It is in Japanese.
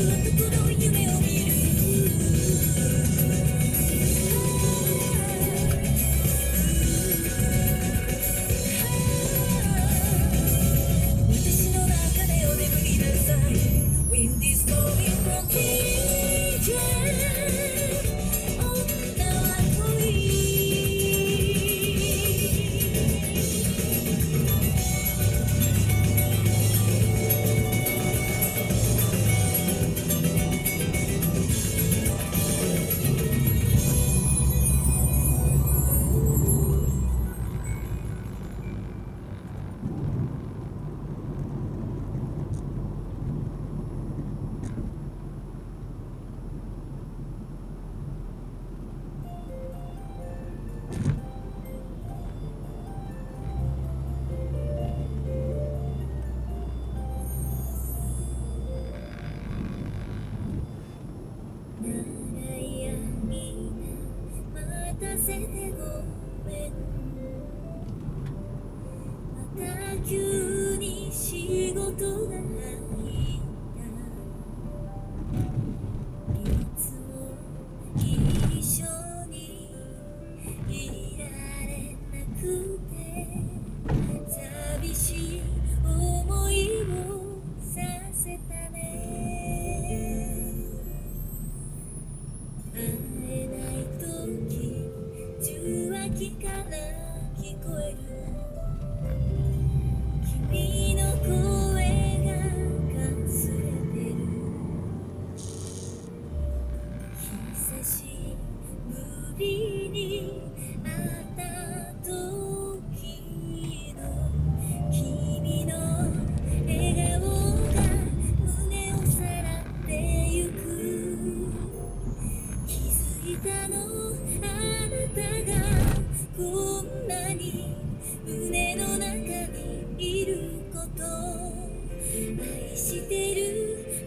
adelante tú eres 一生木聞こえる君の声がかすれてる久しぶりに会った時の君の笑顔が胸をさらってゆく。気づいたのあなたがこんなに胸の中にいること。愛してる